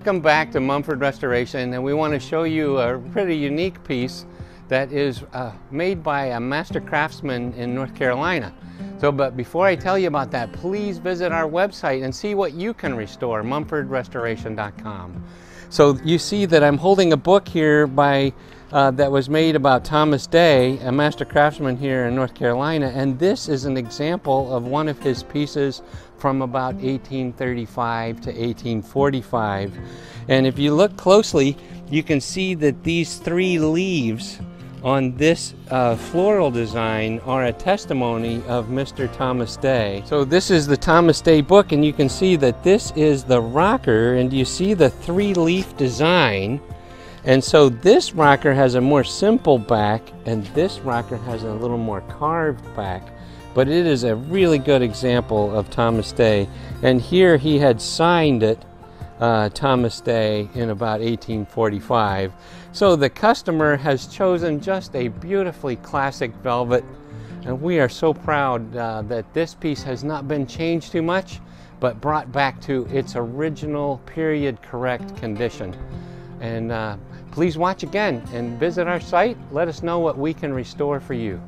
Welcome back to Mumford Restoration and we want to show you a pretty unique piece that is uh, made by a master craftsman in North Carolina. So, but before I tell you about that, please visit our website and see what you can restore, mumfordrestoration.com. So you see that I'm holding a book here by uh, that was made about Thomas Day, a master craftsman here in North Carolina, and this is an example of one of his pieces from about 1835 to 1845. And if you look closely, you can see that these three leaves on this uh, floral design are a testimony of Mr. Thomas Day. So this is the Thomas Day book and you can see that this is the rocker and you see the three leaf design and so this rocker has a more simple back and this rocker has a little more carved back but it is a really good example of Thomas Day and here he had signed it uh, Thomas Day in about 1845. So the customer has chosen just a beautifully classic velvet and we are so proud uh, that this piece has not been changed too much but brought back to its original period correct condition. And uh, please watch again and visit our site. Let us know what we can restore for you.